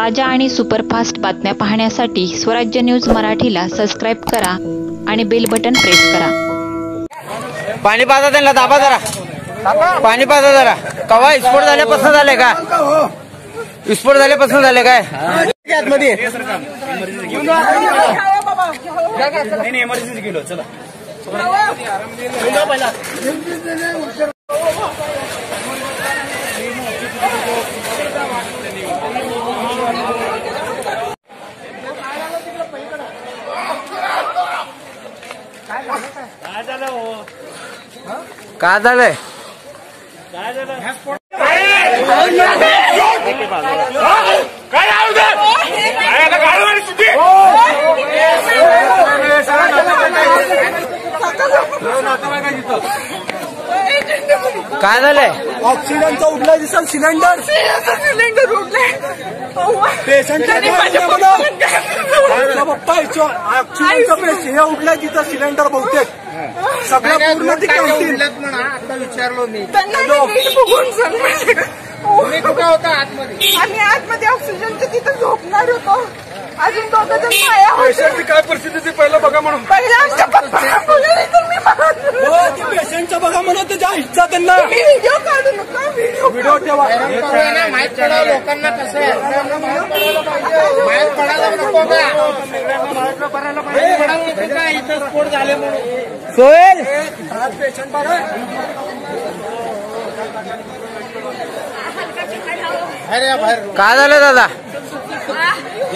ताज्या आणि सुपरफास्ट बातम्या पाहण्यासाठी स्वराज्य न्यूज मराठीला सबस्क्राईब करा आणि बेल बटन प्रेस करा. पाणी पाजा त्यांना दाबा जरा. पाणी पाजा जरा. कवा स्फोट झाल्यापासून झाले का? स्फोट झाल्यापासून झाले काय? आतमध्ये काय झालंय? काय झालंय? ऑक्सिजनचा उडला दिसल सिलेंडर. सिलेंडर उडले पेशंटच्या बाप्पा ऑक्सिजनचा पेशंट हे उडलाय तिथं सिलेंडर बहुतेक. सगळं पूर्ण ती कॅन्टीन आता विचारलो मी. त्यांना नीट बघून सांग तुम्ही कुठं होता आतमध्ये? आम्ही आतमध्ये ऑक्सिजनच्या तिथं झोपणार होतो. अजून दोघं जण पेशंटची काय परिस्थिती ती पहिलं बघा म्हणून. पहिला आमच्या पप्पाला बोलवलं तर मी मारलं. हो ती पेशंटचा बघा म्हणून त्याच्या इच्छा त्यांना. तुम्ही व्हिडिओ काढू नका व्हिडिओ व्हिडिओ ठेवा. माहीत पडावं लोकांना कसं आहे? माहीत पडायला नको का माहीत पडायला नको का इथं स्फोट झाले म्हणून. सोहेल. पेशंट बघा. अरे बाहेर. काय झालं दादा?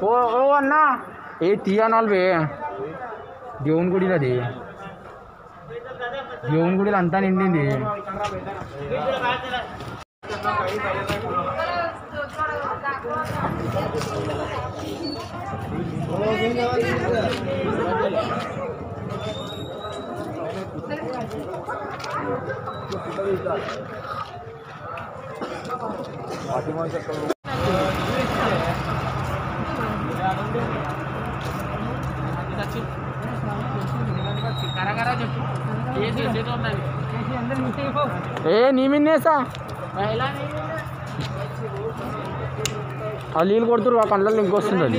हो हो अण्णा ए ती आणाल बे। देऊन गुडीला दे। देऊन गुडीला आणता निंदी दे। ఏ నీ మిన్నేసా? ఆ నీళ్ళు కొడుతురు ఆ కళ్ళల్లో ఇంకొస్తుంది అది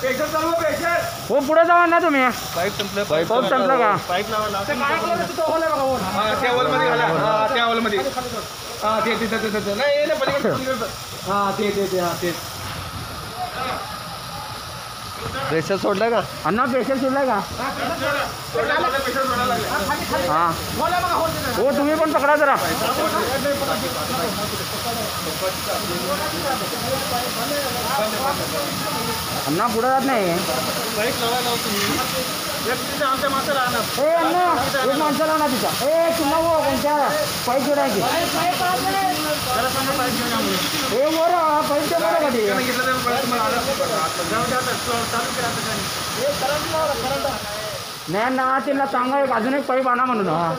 हो पुढे जावा ना तुम्ही. पाईप संपलं. पाईप संपलं का? त्या हॉलमध्ये घाला. हा त्या हॉलमध्ये हा ते ते ते ते नाही नाही पलीकडे पलीकडे. हा ते ते ते हा ते. प्रेशर सोडलं का? अण्णा प्रेशर सोडला का? हा। हो तुम्ही पण पकडा जरा? अण्णा पुढे जात नाही ए अण्णा एक माणसं लाव ना तिचा ए तुला हो? कोणत्या पाईप जोडायची ए वर हा पाईप नाही ना त्यांना सांगा एक अजून एक पाईप आणा म्हणून हा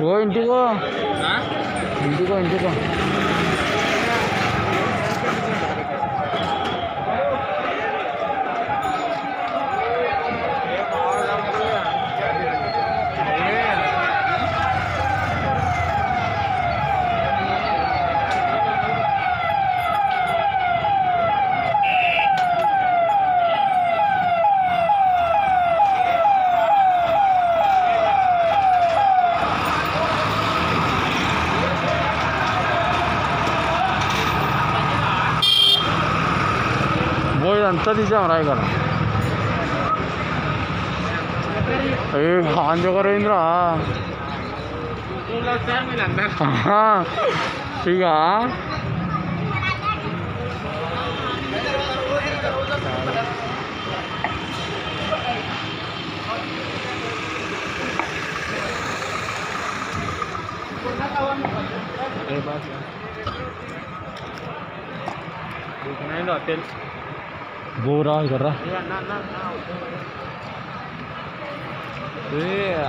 हो इंटिगो इंटिगो दिशा ರಾಯಗಡ ಏ ಹಾಂಜಗರೇಂದ್ರ ಹಾಂ ಈಗ Good night, Apple. జగరేంద్రా ఇక గోరా ఇకర్రా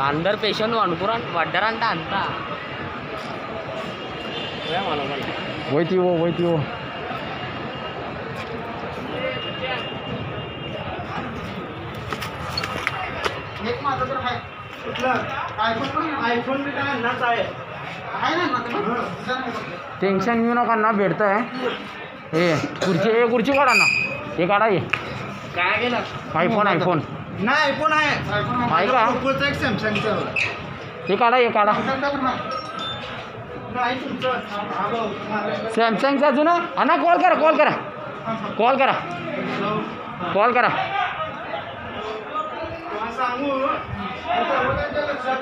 అందరు పేషెంట్ అనుకురా పడ్డారంట అంతా పోయితీవో పోయితీవో आयफोन बी काय अन्नाच आहे टेन्शन घेऊ नका ना भेटतंय ए खुर्ची ए खुर्ची काढा ना. हे काढा ये काय गेलं आयफोन आयफोन नाही आयफोन आहे. आहे. का? ओप्पोचं एक सॅमसंगचं हे काढा हे काढा. नाही तुमचं. हा भाऊ. सॅमसंगचा अजून? हा ना कॉल करा कॉल करा. कॉल करा. कॉल करा. सांगू. लक्षात